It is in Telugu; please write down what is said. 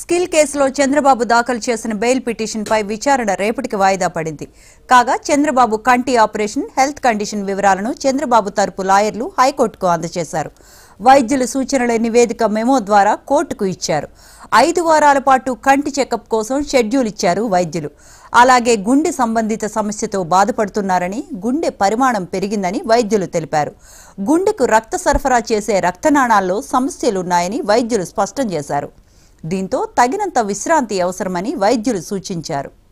స్కిల్ కేసులో చంద్రబాబు దాఖలు చేసిన బెయిల్ పిటిషన్పై విచారణ రేపటికి వాయిదా పడింది. కాగా చంద్రబాబు కంటి ఆపరేషన్ హెల్త్ కండిషన్ వివరాలను చంద్రబాబు తరపు లాయర్లు హైకోర్టుకు అందజేశారు. వైద్యుల సూచనల నివేదిక మెమో ద్వారా కోర్టుకు ఇచ్చారు. ఐదు వారాల పాటు కంటి చెకప్ కోసం షెడ్యూల్ ఇచ్చారు వైద్యులు. అలాగే గుండె సంబంధిత సమస్యతో బాధపడుతున్నారని గుండె పరిమాణం పెరిగిందని వైద్యులు తెలిపారు. గుండెకు రక్త సరఫరా చేసే రక్తనాళాల్లో సమస్యలున్నాయని వైద్యులు స్పష్టం చేశారు. దీంతో తగినంత విశ్రాంతి అవసరమని వైద్యులు సూచించారు.